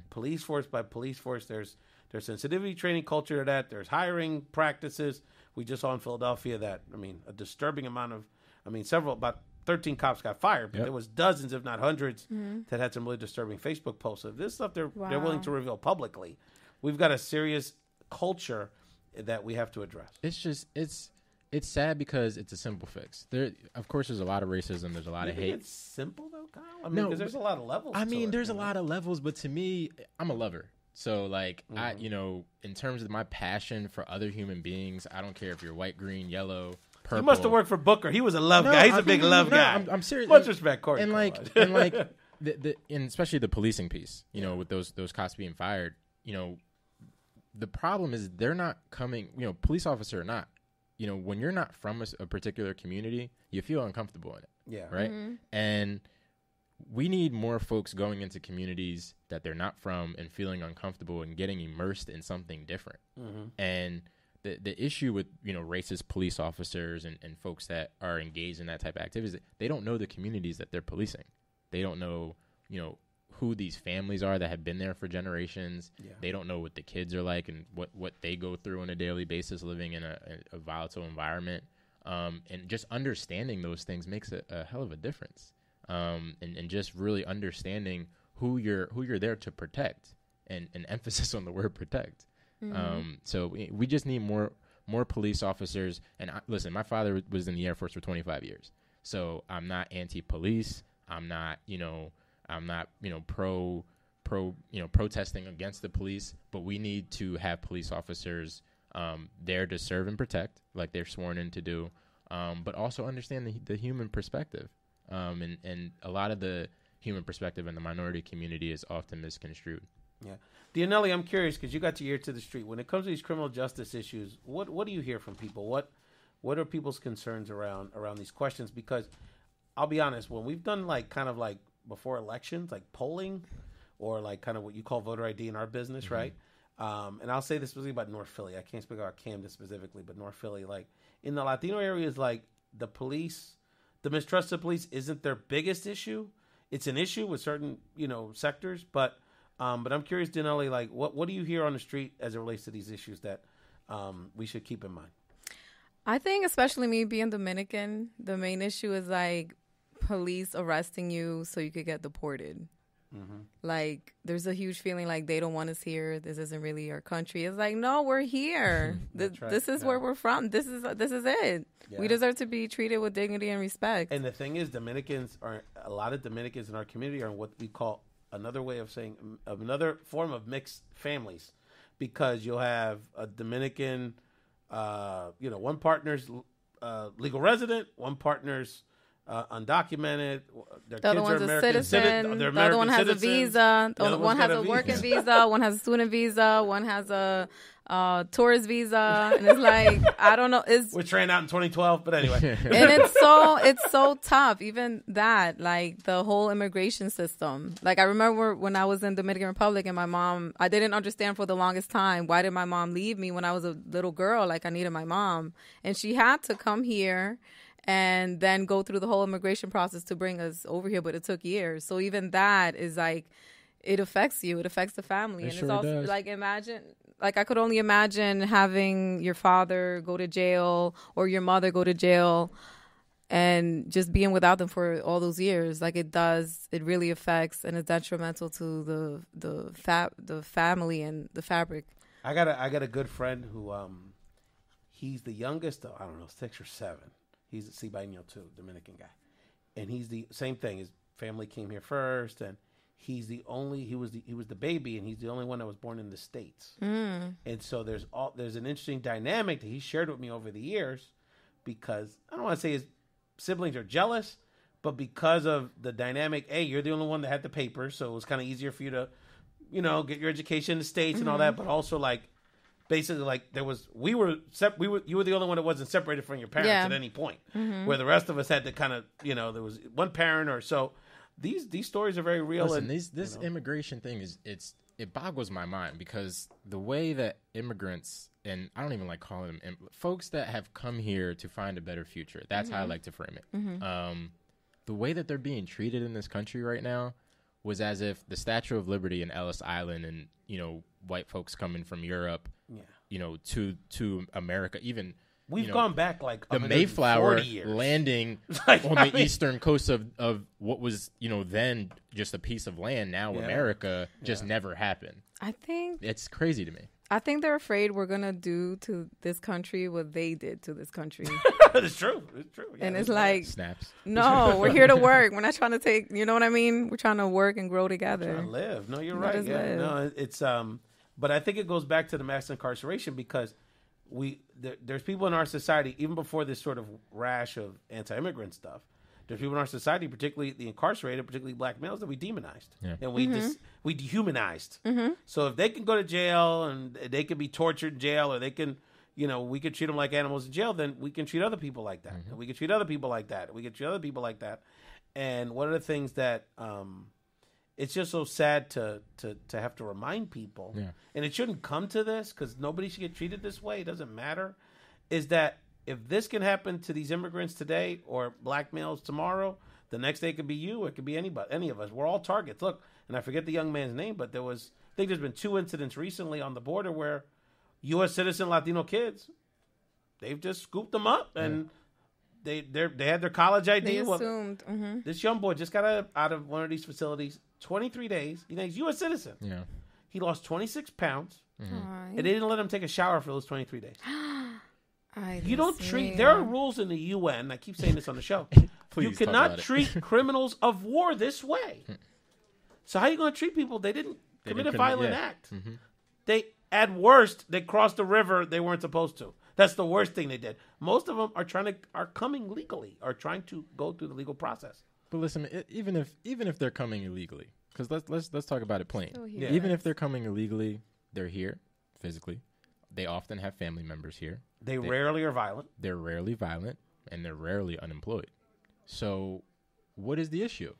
S1: police force by police force. There's there's sensitivity training culture to that. There's hiring practices. We just saw in Philadelphia that I mean a disturbing amount of I mean several about 13 cops got fired, but
S3: Yep.
S1: there was dozens, if not 100s that had some really disturbing Facebook posts. So this stuff they're they're willing to reveal publicly. We've got a serious culture that we have to address.
S3: It's just it's it's sad because it's a simple fix. There, of course, there's a lot of racism. There's a lot
S1: You
S3: of hate.
S1: it's simple though, Kyle. I mean,
S3: No,
S1: because there's a lot of levels.
S3: I mean,
S1: it,
S3: there's a
S1: know?
S3: lot of levels, but to me, I'm a lover. So like
S1: Mm-hmm.
S3: I, you know, in terms of my passion for other human beings, I don't care if you're white, green, yellow, purple.
S1: You must have worked for Booker. He was a love
S3: No,
S1: guy. He's a
S3: I
S1: big
S3: mean,
S1: love
S3: no,
S1: guy.
S3: I'm, I'm serious.
S1: Much respect, Cory.
S3: and like and like the, the and especially the policing piece you know with those those cops being fired you know the problem is they're not coming you know police officer or not you know when you're not from a particular community you feel uncomfortable in it.
S1: Yeah,
S3: right? And we need more folks going into communities that they're not from and feeling uncomfortable and getting immersed in something different.
S1: Mm-hmm.
S3: and the the issue with you know racist police officers and, and folks that are engaged in that type of activities, they don't know the communities that they're policing. They don't know you know who these families are that have been there for generations.
S1: Yeah.
S3: They don't know what the kids are like and what what they go through on a daily basis living in a, a, a volatile environment. Um, and just understanding those things makes a, a hell of a difference. Um, and, and just really understanding who you're who you're there to protect and an emphasis on the word protect. Um, so we, we just need more more police officers. And I, listen, my father was in the Air Force for 25 years, so I'm not anti-police. I'm not, you know, I'm not, you know, pro pro, you know, protesting against the police. But we need to have police officers um, there to serve and protect, like they're sworn in to do. Um, but also understand the, the human perspective. Um, and and a lot of the human perspective in the minority community is often misconstrued.
S1: Yeah. Dionely, I'm curious because you got your ear to the street. When it comes to these criminal justice issues, what what do you hear from people? What what are people's concerns around around these questions? Because I'll be honest, when we've done like kind of like before elections, like polling, or like kind of what you call voter ID in our business, right? Um, and I'll say this specifically about North Philly. I can't speak about Camden specifically, but North Philly, like in the Latino areas, like the police, the mistrust of police isn't their biggest issue. It's an issue with certain you know sectors, but um, but I'm curious, Dionely, like what what do you hear on the street as it relates to these issues that um, we should keep in mind?
S2: I think, especially me being Dominican, the main issue is like police arresting you so you could get deported. Like, there's a huge feeling like they don't want us here. This isn't really our country. It's like, no, we're here. Th-
S1: That's right.
S2: This is
S1: Yeah.
S2: where we're from. This is this is it.
S1: Yeah.
S2: We deserve to be treated with dignity and respect.
S1: And the thing is, Dominicans are a lot of Dominicans in our community are what we call another way of saying another form of mixed families, because you'll have a Dominican, uh, you know, one partner's uh, legal resident, one partner's uh, undocumented. Their
S2: the other
S1: kids are
S2: one's a
S1: American
S2: citizen.
S1: citi- they're
S2: the other one has
S1: American
S2: a visa.
S1: The other
S2: one has a,
S1: a
S2: working
S1: visa.
S2: One has a student visa. One has a uh, tourist visa. And it's like I don't know. It's
S1: Which ran out in 2012, but anyway.
S2: and it's so it's so tough even that like the whole immigration system like i remember when i was in the dominican republic and my mom i didn't understand for the longest time why did my mom leave me when i was a little girl like i needed my mom and she had to come here and then go through the whole immigration process to bring us over here but it took years. So even that is like it affects you. It affects the family.
S3: It
S2: and
S3: sure
S2: it's also
S3: does.
S2: like imagine like i could only imagine having your father go to jail or your mother go to jail and just being without them for all those years. Like it does it really affects and is detrimental to the the fa- the family and the fabric.
S1: I got a I got a good friend who um he's the youngest of I don't know six or seven. He's a Cibaeño too, Dominican guy, and he's the same thing. His family came here first, and he's the only he was the he was the baby, and he's the only one that was born in the states.
S2: Mm.
S1: And so there's all there's an interesting dynamic that he shared with me over the years, because I don't want to say his siblings are jealous, but because of the dynamic, a you're the only one that had the papers, so it was kind of easier for you to, you know, get your education in the states and all that. But also like, basically like there was we were sep- we were you were the only one that wasn't separated from your parents
S2: Yeah.
S1: at any point, mm-hmm. where the rest of us had to kind of you know there was one parent or so. These these stories are very real.
S3: Listen,
S1: and
S3: these, this
S1: you know.
S3: immigration thing is it's it boggles my mind because the way that immigrants and I don't even like calling them im- folks that have come here to find a better future. That's how I mm-hmm. like to frame it. Mm-hmm. Um, the way that they're being treated in this country right now was as if the Statue of Liberty in Ellis Island and you know white folks coming from Europe,
S1: yeah.
S3: You know to to America, even
S1: We've
S3: you know,
S1: gone back like
S3: the Mayflower
S1: years.
S3: landing
S1: Like,
S3: on
S1: I
S3: the
S1: mean-
S3: eastern coast of, of what was you know then just a piece of land now
S1: Yeah.
S3: America just
S1: Yeah.
S3: never happened.
S2: i think
S3: It's crazy to me.
S2: I think they're afraid we're gonna do to this country what they did to this country,
S1: it's true. It's true. Yeah,
S2: and it's like,
S3: Snaps.
S2: no, we're here to work. We're not trying to take. You know what I mean? We're trying to work and grow
S1: trying
S2: together.
S1: to live. No, you're
S2: Let
S1: right. Yeah,
S2: live.
S1: no, it's um, but I think it goes back to the mass incarceration because we there, there's people in our society even before this sort of rash of anti-immigrant stuff. There's people in our society, particularly the incarcerated, particularly black males, that we demonized
S3: Yeah.
S1: and we dis, we dehumanized. So if they can go to jail and they can be tortured in jail, or they can, you know, we could treat them like animals in jail, then we can treat other people like that. And we can treat other people like that. We can treat other people like that. And one of the things that um, it's just so sad to to to have to remind people,
S3: Yeah.
S1: and it shouldn't come to this because nobody should get treated this way. It doesn't matter. Is that if this can happen to these immigrants today or black males tomorrow, the next day it could be you. It could be anybody, any of us. We're all targets. Look, and I forget the young man's name, but there was I think there's been two incidents recently on the border where U.S. citizen Latino kids they've just scooped them up and. They they they had their college ID.
S2: They
S1: Well,
S2: assumed. hmm
S1: this young boy just got out of, out of one of these facilities. Twenty three days. You know, he's U.S. citizen.
S3: Yeah.
S1: He lost twenty six pounds,
S3: Mm-hmm.
S1: and they didn't let him take a shower for those twenty three days.
S2: Ay,
S1: You don't
S2: Dios
S1: treat. There are rules in the UN. I keep saying this on the show. You cannot treat criminals of war this way. So how are you going to treat people? They didn't
S3: They
S1: commit
S3: didn't
S1: a
S3: commit-
S1: violent
S3: yeah.
S1: act.
S3: Mm-hmm.
S1: They at worst they crossed the river they weren't supposed to. That's the worst thing they did. Most of them are trying to are coming legally, are trying to go through the legal process.
S3: But listen, i even if even if they're coming illegally, because let's let's let's talk about it plain.
S1: Yeah.
S3: Even if they're coming illegally, they're here physically. They often have family members here.
S1: They rarely are violent.
S3: They're rarely violent, and they're rarely unemployed. So, what is the issue?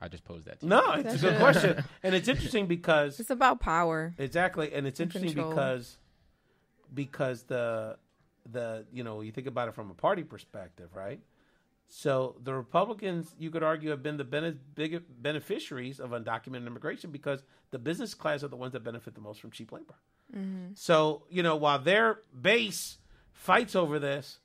S3: I just posed that. To you.
S1: No, it's a good question, and it's interesting because
S2: It's about power.
S1: exactly, and it's interesting
S2: control.
S1: because because the the you know you think about it from a party perspective, right? So the Republicans, you could argue, have been the bene- big beneficiaries of undocumented immigration because the business class are the ones that benefit the most from cheap labor. Mm-hmm. So you know, while their base fights over this,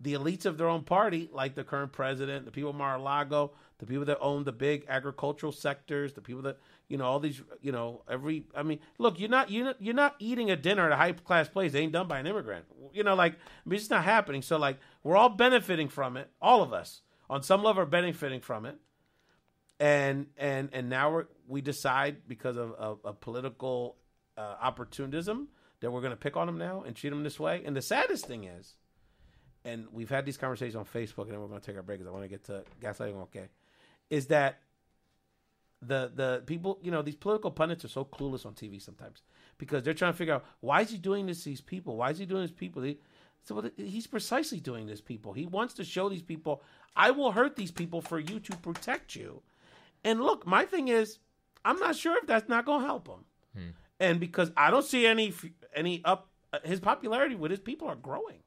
S1: the elites of their own party, like the current president, the people of Mar-a-Lago, the people that own the big agricultural sectors, the people that you know all these, you know, every. I mean, look, you're not you're not, you're not eating a dinner at a high class place. It ain't done by an immigrant. You know, like I mean, it's not happening. So like we're all benefiting from it. All of us, on some level, are benefiting from it. And and and now we're, we decide because of, of political uh, opportunism that we're going to pick on them now and treat them this way. And the saddest thing is, and we've had these conversations on Facebook, and then we're going to take our break because I want to get to gaslighting. Okay, is that the the people? You know, these political pundits are so clueless on TV sometimes because they're trying to figure out why is he doing this to these people? Why is he doing this to people? He, so he's precisely doing this people. He wants to show these people, I will hurt these people for you to protect you. And look, my thing is, I'm not sure if that's not going to help him. And because I don't see any any up, uh, his popularity with his people are growing.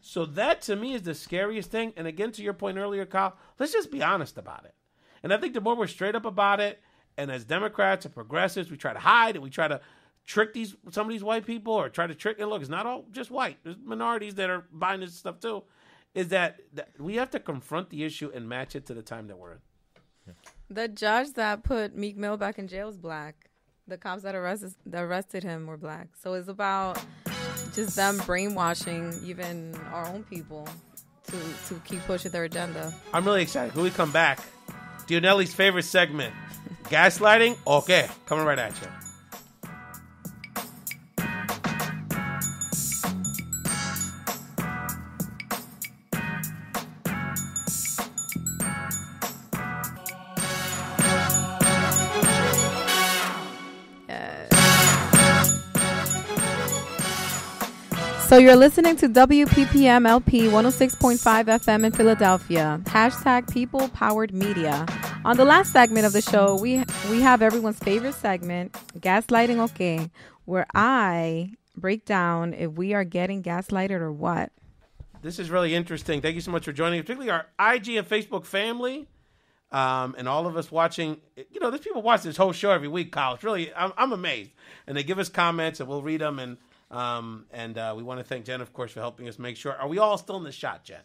S1: So that to me is the scariest thing. And again, to your point earlier, Kyle, let's just be honest about it. And I think the more we're straight up about it, and as Democrats and progressives, we try to hide and we try to trick these some of these white people or try to trick. And look, it's not all just white. There's minorities that are buying this stuff too. Is that, that we have to confront the issue and match it to the time that we're in.
S2: The judge that put Meek Mill back in jail is black. The cops that arrested that arrested him were black. So it's about just them brainwashing even our own people to to keep pushing their agenda.
S1: I'm really excited. When we come back, Dionely's favorite segment, gaslighting. Okay, coming right at you.
S2: So you're listening to WPPM LP 106.5 FM in Philadelphia. Hashtag People Powered Media. On the last segment of the show, we we have everyone's favorite segment, Gaslighting O Que, where I break down if we are getting gaslighted or what.
S1: This is really interesting. Thank you so much for joining, particularly our IG and Facebook family, um, and all of us watching. You know, there's people watch this whole show every week, Kyle. It's really, I'm, I'm amazed, and they give us comments, and we'll read them, and um, and uh, we want to thank Jen, of course, for helping us make sure. Are we all still in the shot, Jen?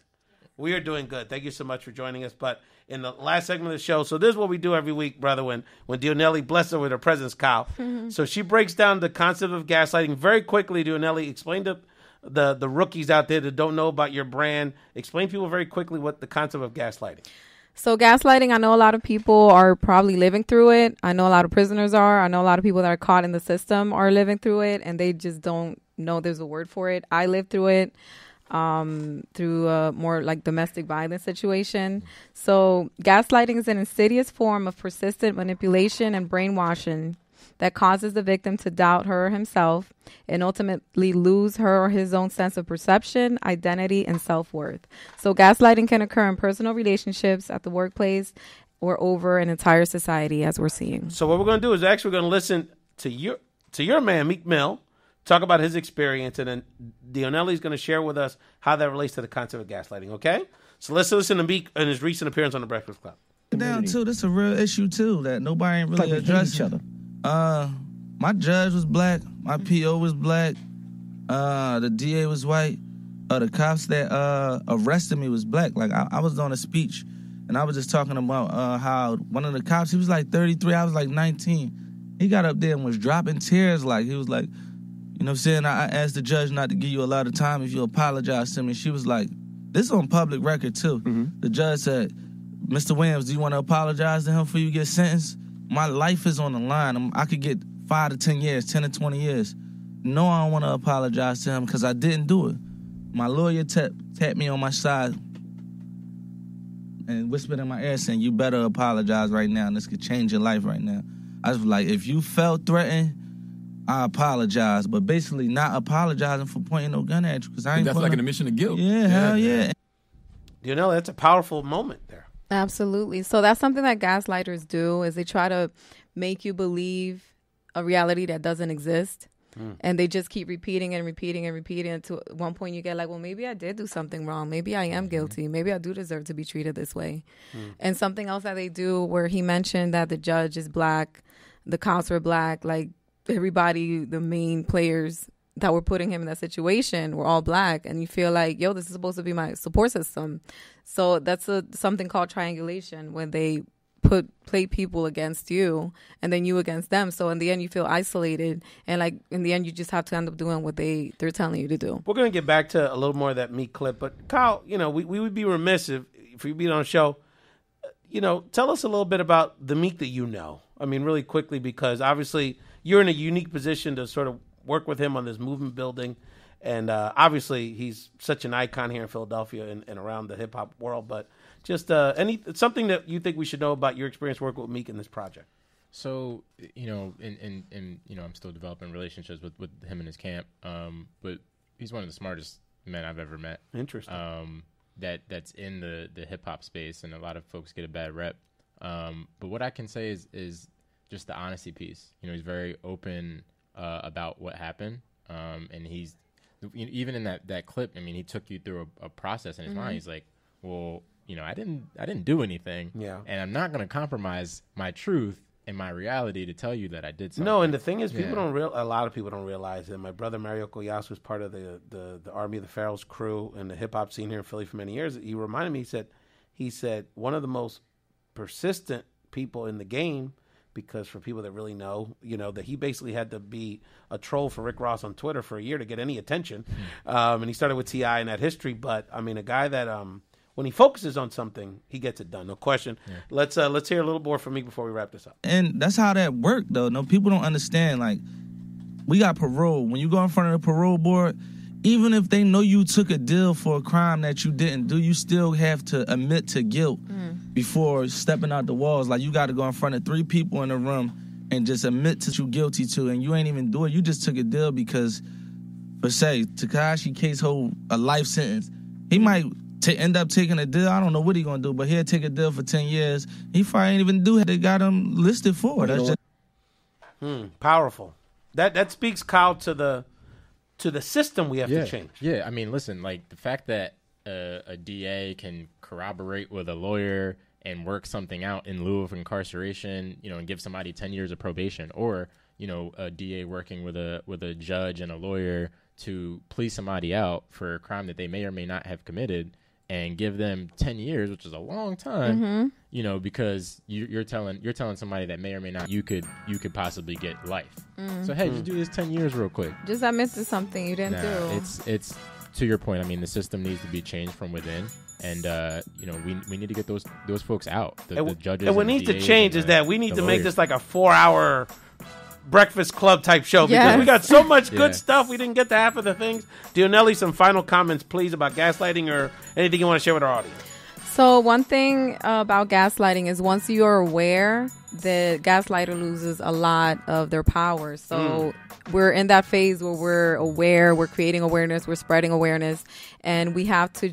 S1: We are doing good. Thank you so much for joining us. But in the last segment of the show, so this is what we do every week, brother. When when Dionely blesses her with her presence, Kyle. Mm-hmm. So she breaks down the concept of gaslighting very quickly. Dionely, explain to the the rookies out there that don't know about your brand. Explain people very quickly what the concept of gaslighting.
S2: So gaslighting, I know a lot of people are probably living through it. I know a lot of prisoners are. I know a lot of people that are caught in the system are living through it, and they just don't know there's a word for it. I lived through it um, through a more like domestic violence situation. So gaslighting is an insidious form of persistent manipulation and brainwashing that causes the victim to doubt her or himself and ultimately lose her or his own sense of perception, identity, and self worth. So, gaslighting can occur in personal relationships, at the workplace, or over an entire society, as we're seeing.
S1: So what we're going to do is actually going to listen to your to your man Meek Mill talk about his experience, and then Dionely's going to share with us how that relates to the concept of gaslighting. Okay, so let's listen to Meek and his recent appearance on the Breakfast Club.
S4: down too. This is a real issue too that nobody ain't really
S5: like we hate
S4: addressing.
S5: each other.
S4: Uh, my judge was black. My PO was black. Uh, the DA was white. Uh, the cops that uh arrested me was black. Like I, I was doing a speech, and I was just talking about uh how one of the cops he was like 33, I was like 19. He got up there and was dropping tears. Like he was like, you know what I'm saying? I, asked the judge not to give you a lot of time if you apologize to me. She was like, this is on public record too. Mm-hmm. The judge said, Mr. Williams, do you want to apologize to him before you get sentenced? My life is on the line. I'm, I could get five to 10 years, 10 to 20 years. No, I don't want to apologize to him because I didn't do it. My lawyer tapped tapped me on my side and whispered in my ear saying, You better apologize right now. This could change your life right now. I was like, If you felt threatened, I apologize. But basically, not apologizing for pointing no gun at you because I ain't
S6: That's like an admission of guilt.
S4: Yeah, hell yeah.
S1: You know, that's a powerful moment there.
S2: Absolutely. So that's something that gaslighters do is they try to make you believe a reality that doesn't exist. Hmm. And they just keep repeating and repeating and repeating until at one point you get like, well, maybe I did do something wrong. Maybe I am mm-hmm. guilty. Maybe I do deserve to be treated this way. Hmm. And something else that they do where he mentioned that the judge is black, the cops were black, like everybody, the main players that were putting him in that situation were all black. And you feel like, yo, this is supposed to be my support system. So that's a something called triangulation when they put play people against you and then you against them. So in the end you feel isolated and like in the end you just have to end up doing what they they're telling you to do.
S1: We're to get back to a little more of that Meek clip, but Kyle, you know, we, we would be remiss if if you be on a show. Uh, you know, tell us a little bit about the Meek that you know. I mean, really quickly, because obviously you're in a unique position to sort of work with him on this movement building, and uh, obviously he's such an icon here in Philadelphia and, and around the hip hop world. But just uh, any something that you think we should know about your experience working with Meek in this project.
S3: So you know, and and and you know, I'm still developing relationships with with him and his camp. Um, but he's one of the smartest men I've ever met.
S1: Interesting.
S3: Um, that that's in the the hip hop space, and a lot of folks get a bad rep. Um, but what I can say is is just the honesty piece. You know, he's very open uh, about what happened, um, and he's even in that that clip. I mean, he took you through a, a process in his mind. He's like, well, you know, I didn't I didn't do anything.
S1: Yeah.
S3: and I'm not going to compromise my truth and my reality to tell you that I did something.
S1: No, and the thing is, people
S3: Yeah.
S1: don't real. A lot of people don't realize that my brother Mario Koyasu was part of the, the the Army of the Pharaohs crew and the hip hop scene here in Philly for many years. He reminded me. He said, he said one of the most persistent people in the game. Because for people that really know, you know that he basically had to be a troll for Rick Ross on Twitter for a year to get any attention, um, and he started with T.I. and that history. But I mean, a guy that um, when he focuses on something, he gets it done. No question. Let's uh, let's hear a little more from me before we wrap this up.
S4: and that's how that worked though. No, people don't understand. Like, we got parole. When you go in front of the parole board, even if they know you took a deal for a crime that you didn't do, you still have to admit to guilt before stepping out the walls. Like, you got to go in front of three people in a room and just admit that you're guilty to, and you ain't even do it. You just took a deal because, for say, Tekashi case hold a life sentence. He might. ta end up taking a deal. I don't know what he gonna do, but he'll take a deal for ten years. He probably ain't even do it. they got him listed for. That's just
S1: powerful. That that speaks, Kyle, to the to the system we have
S3: yeah.
S1: to change.
S3: Yeah, I mean, listen, like the fact that uh, a DA can corroborate with a lawyer and work something out in lieu of incarceration, you know, and give somebody ten years of probation, or you know, a DA working with a with a judge and a lawyer to plea somebody out for a crime that they may or may not have committed, and give them 10 years, which is a long time,
S2: Mm-hmm.
S3: you know, because you, you're telling you're telling somebody that may or may not you could you could possibly get life.
S2: Mm.
S3: So hey, just do this 10 years real quick.
S2: Just admit to something you didn't
S3: Nah,
S2: do.
S3: it's it's to your point. I mean, the system needs to be changed from within, and uh, you know, we we need to get those those folks out. The,
S1: And,
S3: the judges
S1: and what
S3: the
S1: needs to change is
S3: the-
S1: that we need
S3: the
S1: to make this like a four-hour breakfast club type show because we got so much good
S3: Yeah.
S1: stuff. We didn't get to half of the things. Dionely, some final comments, please, about gaslighting or anything you want to share with our audience.
S2: So one thing uh, about gaslighting is once you are aware, the gaslighter loses a lot of their power. So we're in that phase where we're aware, we're creating awareness, we're spreading awareness, and we have to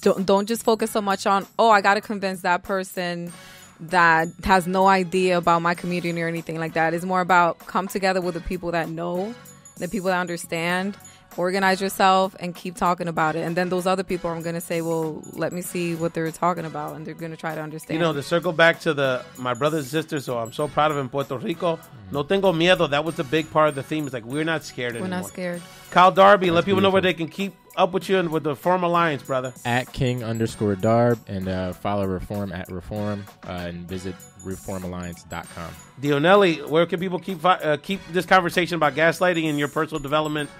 S2: don't, don't just focus so much on oh I got to convince that person that has no idea about my community or anything like that. It's more about come together with the people that know, the people that understand. Organize yourself and keep talking about it. And then those other people are going to say, well, let me see what they're talking about. And they're going to try to understand.
S1: You know, to circle back to the my brothers and sisters, so I'm so proud of in Puerto Rico. No tengo miedo. That was the big part of the theme. It's like we're not scared anymore.
S2: We're not scared.
S1: Kyle Darby, let people know where they can keep up with you and with the Reform Alliance, brother.
S3: at King underscore Darb and uh, follow Reform at Reform uh, and visit reformalliance.com.
S1: Dionely, where can people keep uh, keep this conversation about gaslighting and your personal development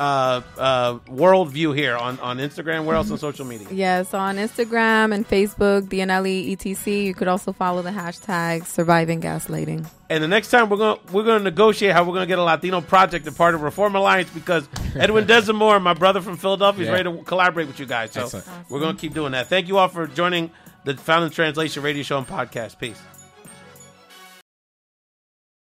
S1: uh, uh, worldview here on, on Instagram? Where else on social media?
S2: Yes, on Instagram and Facebook, DNLE ETC. You could also follow the hashtag surviving gaslighting.
S1: And the next time we're gonna we're gonna negotiate how we're gonna get a Latino project a part of Reform Alliance because Edwin Desamour, my brother from Philadelphia, is ready to collaborate with you guys. So
S3: Excellent.
S1: we're gonna keep doing that. Thank you all for joining the Found in Translation radio show and podcast. Peace.